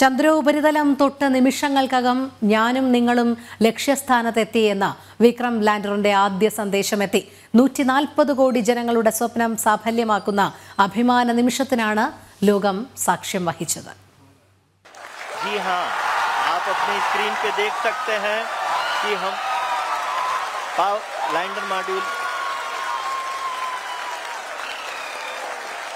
ചന്ദ്രോപരിതലം തൊട്ട് നിമിഷങ്ങൾക്കകം ഞാനും നിങ്ങളും ലക്ഷ്യസ്ഥാനത്തെത്തി എന്ന വിക്രം ലാൻഡറിന്റെ ആദ്യ സന്ദേശമെത്തി. നൂറ്റി നാൽപ്പത് കോടി ജനങ്ങളുടെ സ്വപ്നം സാഫല്യമാക്കുന്ന അഭിമാന നിമിഷത്തിനാണ് ലോകം സാക്ഷ്യം വഹിച്ചത്.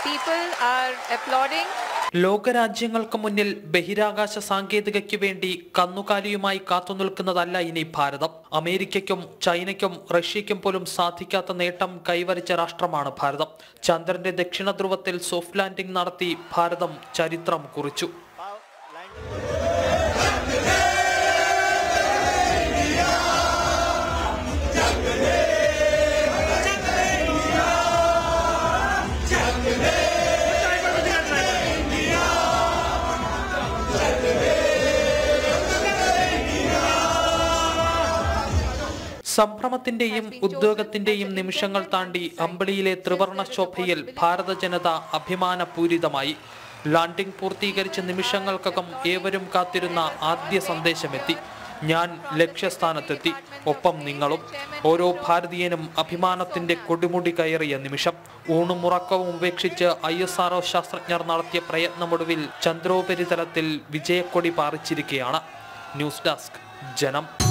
People are applauding. ലോകരാജ്യങ്ങൾക്ക് മുന്നിൽ ബഹിരാകാശ സാങ്കേതികയ്ക്ക് വേണ്ടി കന്നുകാലിയുമായി കാത്തുനിൽക്കുന്നതല്ല ഇനി ഭാരതം. അമേരിക്കയ്ക്കും ചൈനയ്ക്കും റഷ്യയ്ക്കും പോലും സാധിക്കാത്ത നേട്ടം കൈവരിച്ച രാഷ്ട്രമാണ് ഭാരതം. ചന്ദ്രന്റെ ദക്ഷിണ ധ്രുവത്തിൽ സോഫ്റ്റ് ലാൻഡിംഗ് നടത്തി ഭാരതം ചരിത്രം കുറിച്ചു. സംഭ്രമത്തിന്റെയും ഉദ്യോഗത്തിന്റെയും നിമിഷങ്ങൾ താണ്ടി അമ്പളിയിലെ ത്രിവർണ ശോഭയിൽ ഭാരത ജനത അഭിമാനപൂരിതമായി. ലാൻഡിംഗ് പൂർത്തീകരിച്ച നിമിഷങ്ങൾക്കകം ഏവരും കാത്തിരുന്ന ആദ്യ സന്ദേശമെത്തി. ഞാൻ ലക്ഷ്യസ്ഥാനത്തെത്തി. ഒപ്പം നിങ്ങളും. ഓരോ ഭാരതീയനും അഭിമാനത്തിന്റെ കൊടിമുടി കയറിയ നിമിഷം. ഊണും ഉറക്കവും ഉപേക്ഷിച്ച് ഐ എസ് ആർഒ ശാസ്ത്രജ്ഞർ നടത്തിയ പ്രയത്നമൊടുവിൽ ചന്ദ്രോപരിതലത്തിൽ വിജയക്കൊടി പാറിച്ചിരിക്കുകയാണ്. ന്യൂസ് ഡെസ്ക് ജനം.